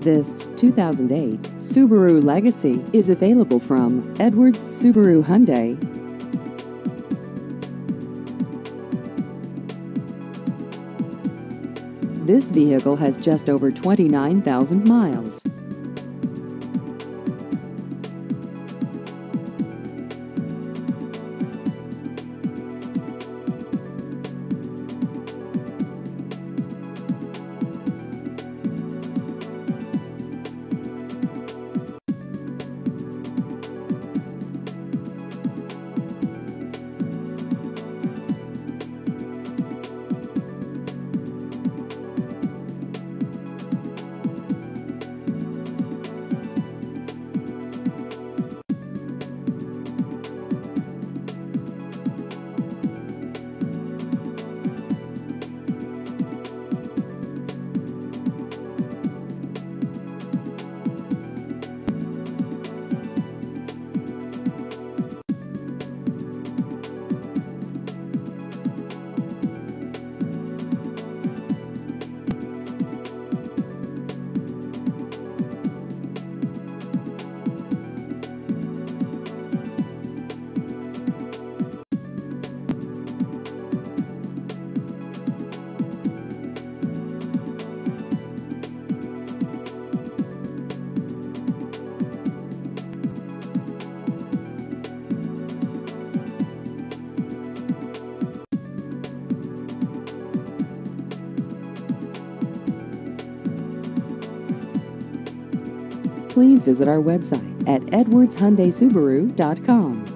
This 2008 Subaru Legacy is available from Edwards Subaru Hyundai. This vehicle has just over 29,000 miles. Please visit our website at edwardshyundai.subaru.com.